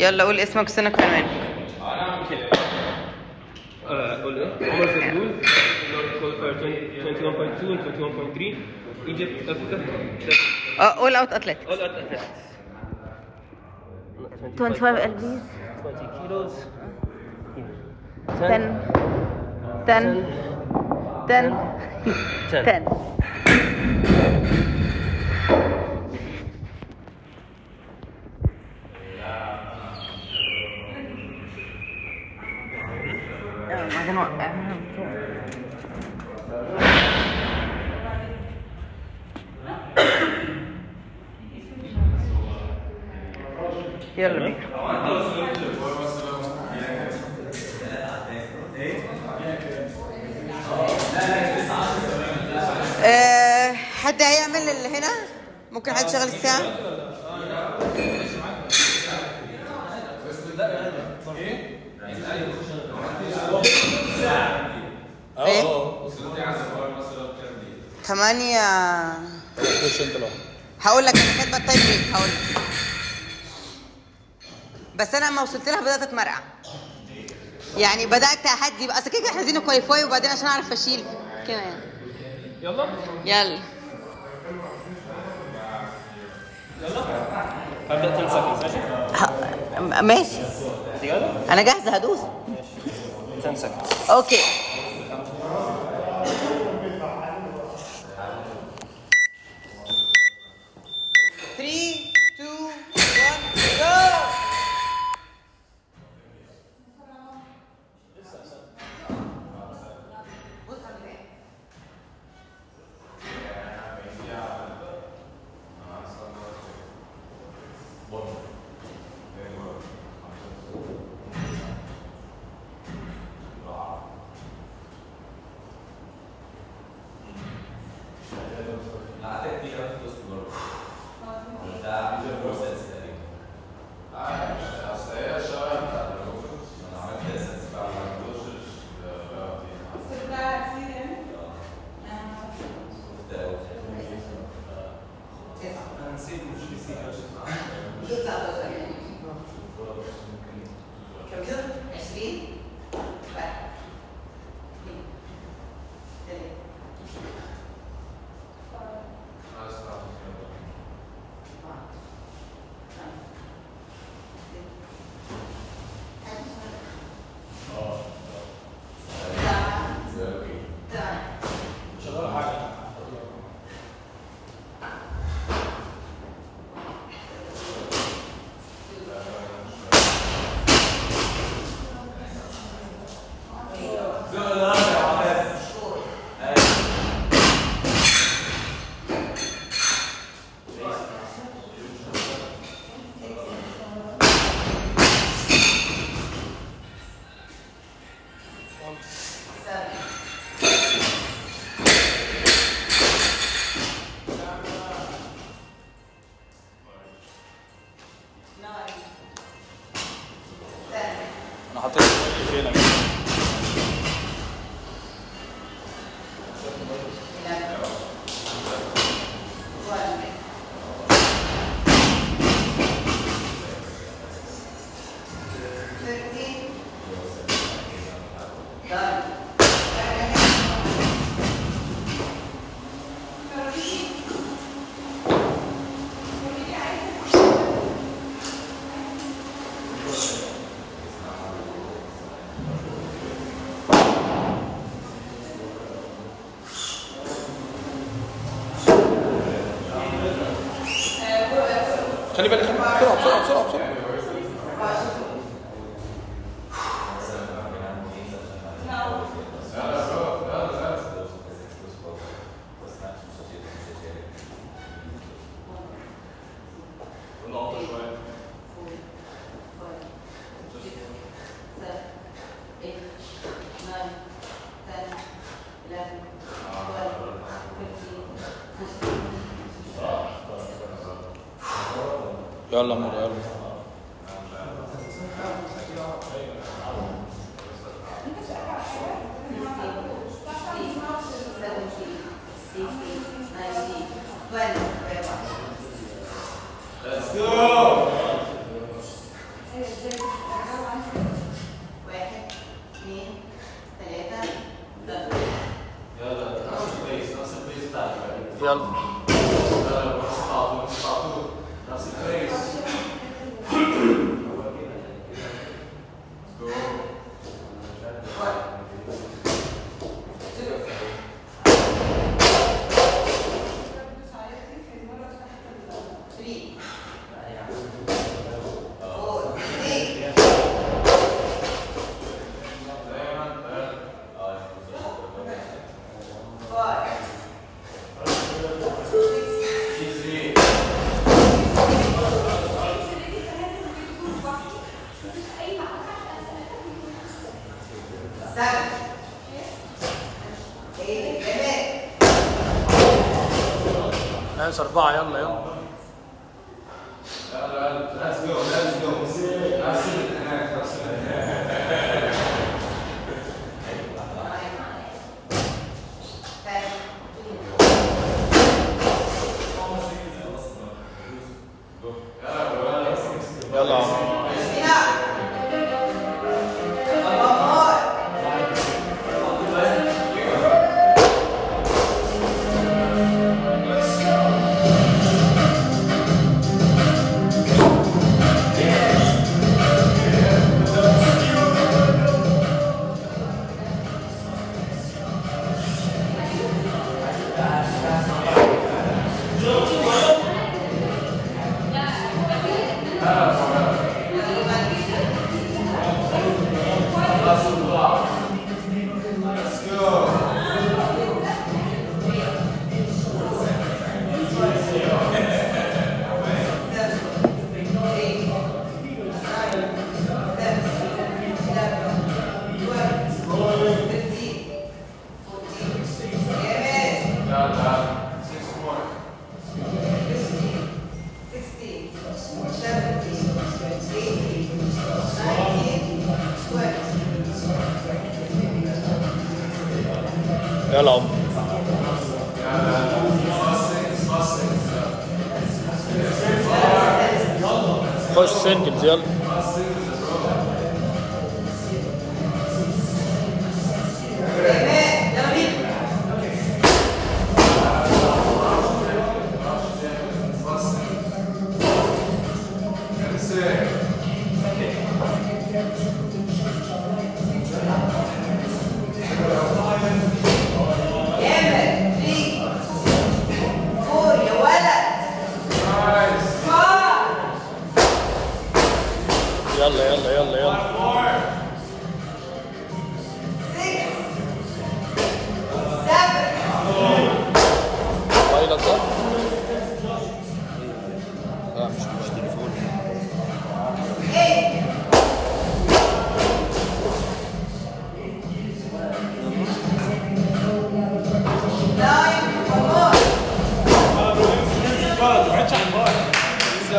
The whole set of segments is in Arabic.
يلا قول اسمك وسنك وعنوانك أقول إيه؟ عمر زغلول qualifier 21.2 and 21.3 Egypt Africa. آه قول اوت اتلتيك all at athletics. 25 lbs 20 kilos. 10 10 10 10 10 يلا بينا. آه، حد هيعمل اللي هنا؟ ممكن حد يشغل الساعة؟ إيه؟ ثمانية لوحدك هقول لك أنا كاتبه ال time break هقول لك. بس أنا لما وصلت لها بدأت أتمرقع. يعني بدأت أحدي بقى. أصل كده إحنا عايزين qualify وبعدين عشان أعرف أشيل. كده يعني. يلا. يلا. هبدا 10 seconds ماشي؟ يلا. أنا جاهزة هدوس. 10 seconds okay. أنا حطيت فين يا خلي بالك خلي بالك. بسرعة بسرعة ناقص أربعة يلا يلا.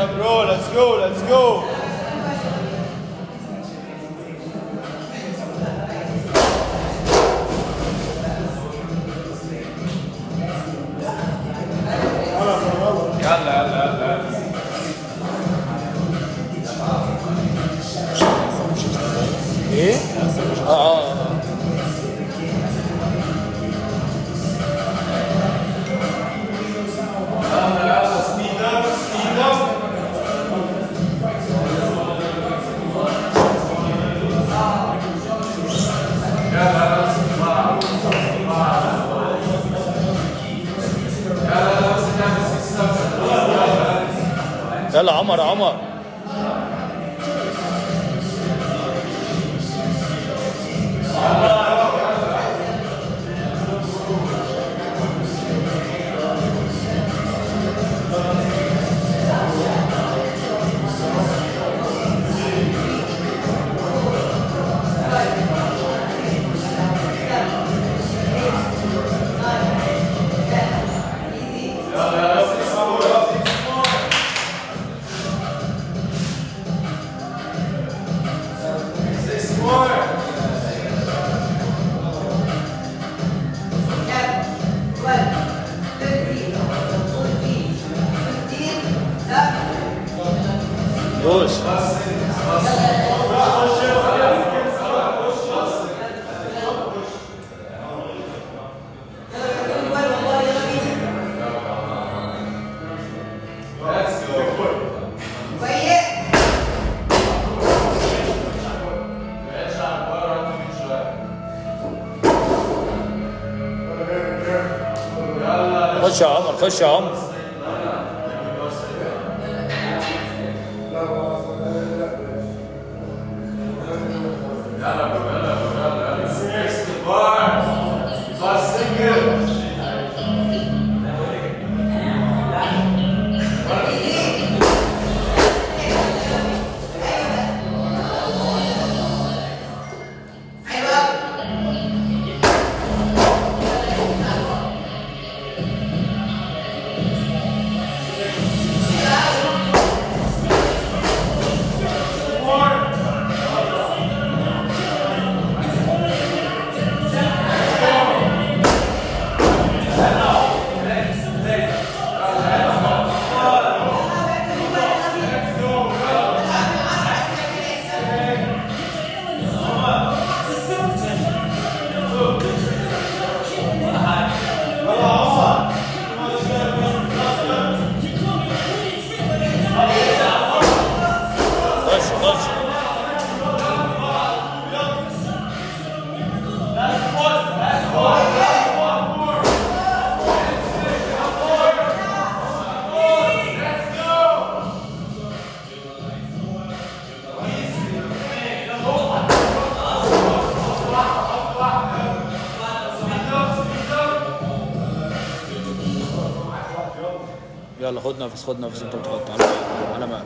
Let's go, let's go. 打嘛打嘛 Rosh يلا خد نفس خد نفس انت بتحط على ما.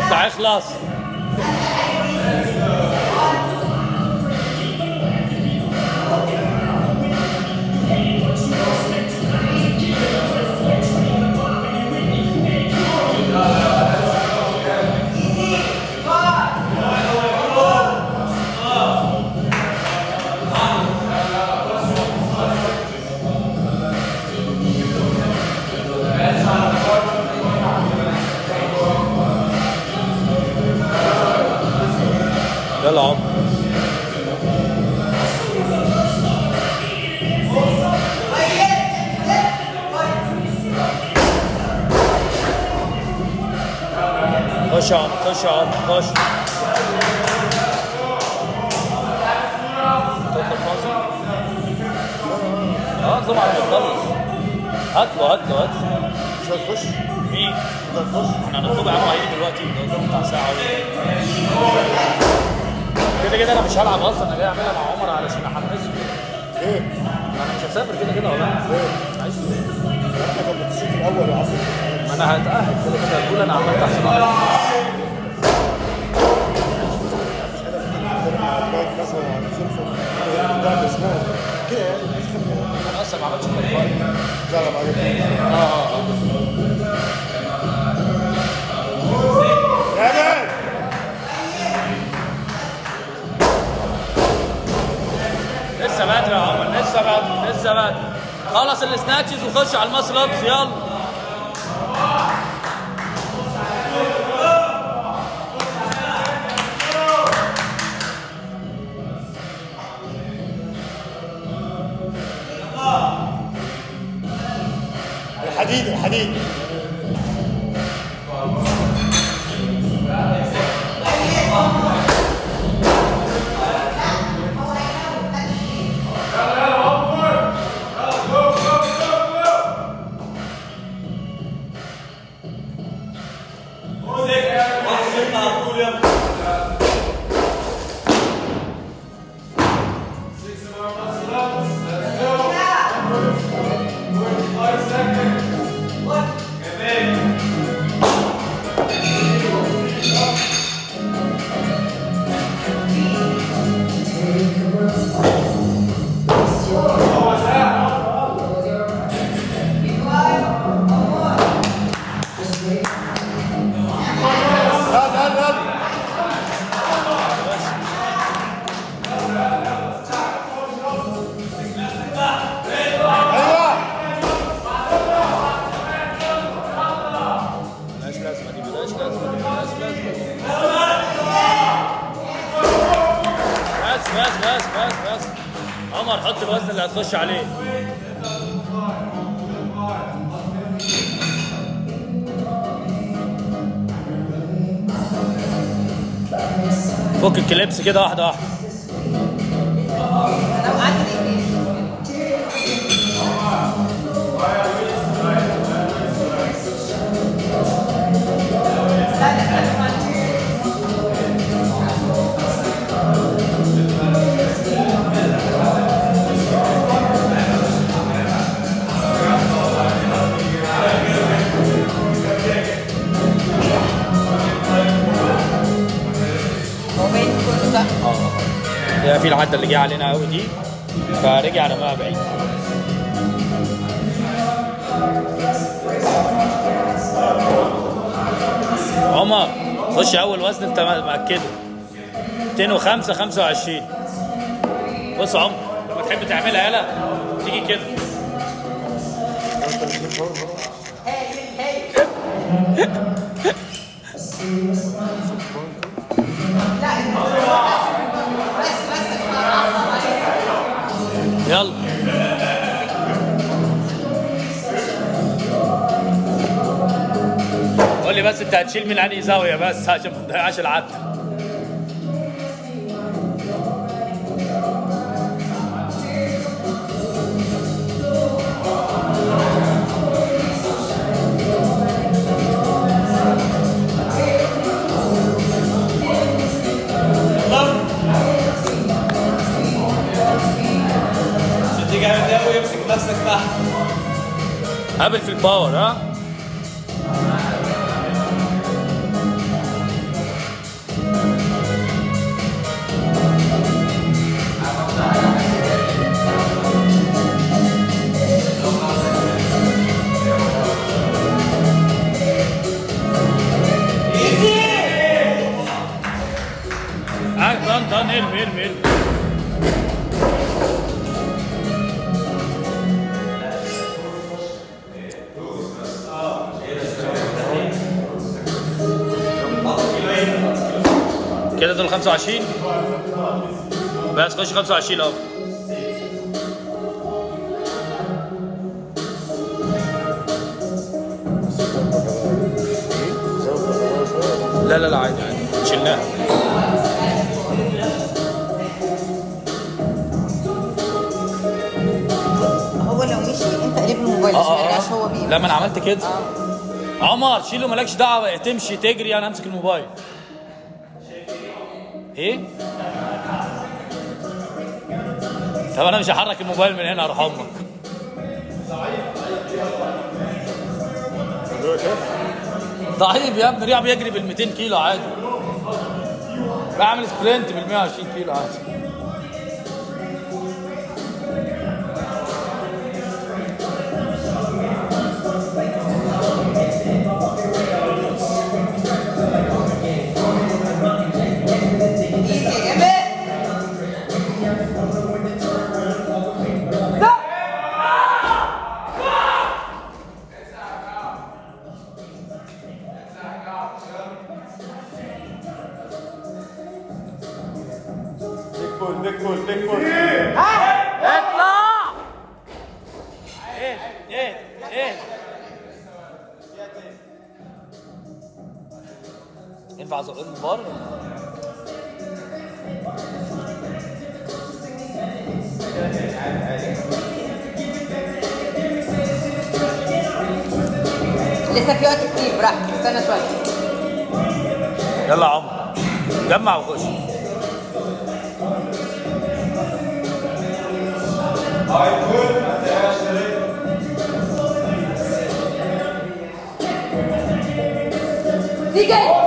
اطلع اخلص خش عمر خش عمر خش آه طبعا بتخلص هات له هات له هات. مش هتخش مين؟ انت هتخش إحنا هنطلب يا عم هيجي دلوقتي بتاع ساعة كده كده أنا مش هلعب أصلا أنا جاي اعملها مع عمر علشان احمسه إيه؟ أنا مش هسافر كده كده ولا إيه؟ عايز انت كنت بتشوف الأول يا عم ما أنا هتأهل كده كده هتقول أنا عملت أحسن لسه بدري يا عمر لسه بدري لسه بدري. خلص السناتشز وخش على أبس يلا. الحديد هتخش عليه. فك الكليبس كده واحدة واحدة. العده اللي جاية علينا قوي دي فرجع رماها بعيد. عمر خش أول وزن أنت مأكده 205 25 بص يا عمر لما تحب تعملها يلا. تيجي كده. بس بس انت هتشيل من انهي زاويه بس عشان ما تضيعش العد. شد جامد قوي ويمسك نفسك تحت. قابل في الباور ها؟ دان ارمي ارمي ارمي كده دول 25 بس خش 25 اهو لا لا لا عادي عادي. شلناها. الموبايل عشان ما يرجعش هو بيه لا ما أنا عملت كده. عمر شيله مالكش دعوة. تمشي تجري أنا امسك الموبايل. إيه؟ طب أنا مش هحرك الموبايل من هنا أروح أمك ضعيف يا ابني ريع بيجري بال 200 كيلو عادي. بعمل سبرنت بال 120 كيلو عادي. ينفع ازق بره لسه في وقت كتير براحتك. استنى شوية. يلا يا عمر جمع وخش. pull,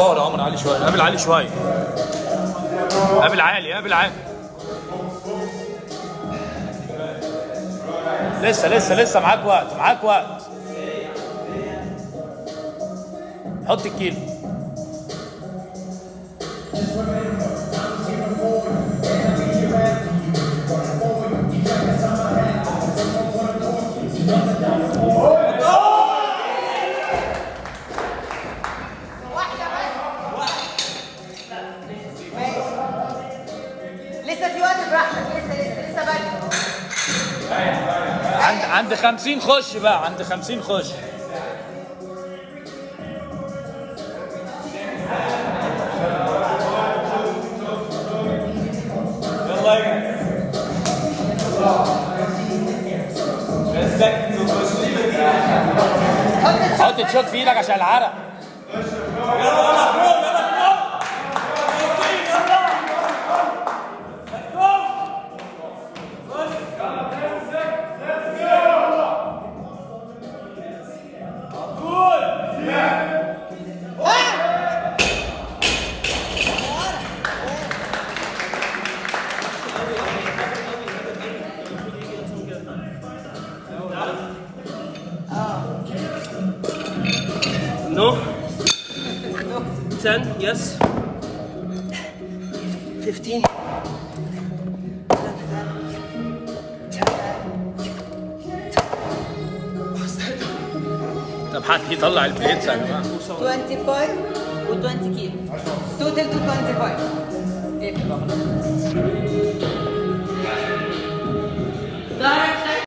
باور يا عمر عالي شوية. قابل عالي شوية. قابل عالي قابل عالي. لسه لسه لسه معاك وقت معاك وقت. حط الكيلو عند عند 50 خش بقى عند 50 خش. يلا حط الشوك في إيدك عشان العرق. No. Yes. 15. طب حد يطلع البليتس يا جماعة؟ 25 و 20 كيلو توتال تو 25